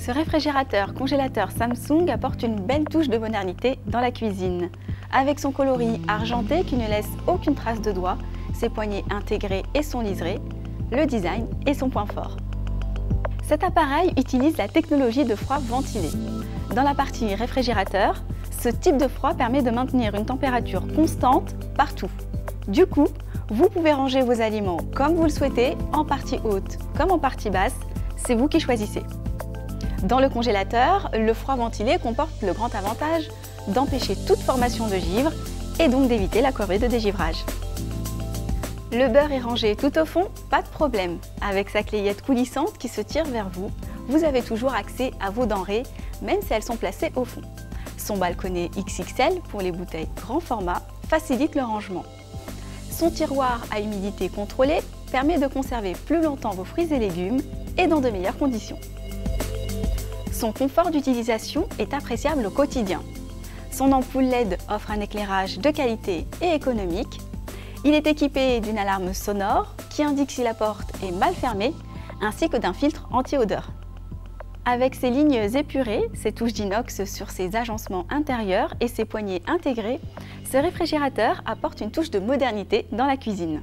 Ce réfrigérateur congélateur Samsung apporte une belle touche de modernité dans la cuisine. Avec son coloris argenté qui ne laisse aucune trace de doigt, ses poignées intégrées et son liseré, le design est son point fort. Cet appareil utilise la technologie de froid ventilé. Dans la partie réfrigérateur, ce type de froid permet de maintenir une température constante partout. Du coup, vous pouvez ranger vos aliments comme vous le souhaitez, en partie haute comme en partie basse, c'est vous qui choisissez. Dans le congélateur, le froid ventilé comporte le grand avantage d'empêcher toute formation de givre et donc d'éviter la corvée de dégivrage. Le beurre est rangé tout au fond, pas de problème. Avec sa clayette coulissante qui se tire vers vous, vous avez toujours accès à vos denrées, même si elles sont placées au fond. Son balconnet XXL pour les bouteilles grand format facilite le rangement. Son tiroir à humidité contrôlée permet de conserver plus longtemps vos fruits et légumes et dans de meilleures conditions. Son confort d'utilisation est appréciable au quotidien. Son ampoule LED offre un éclairage de qualité et économique. Il est équipé d'une alarme sonore qui indique si la porte est mal fermée, ainsi que d'un filtre anti-odeur. Avec ses lignes épurées, ses touches d'inox sur ses agencements intérieurs et ses poignées intégrées, ce réfrigérateur apporte une touche de modernité dans la cuisine.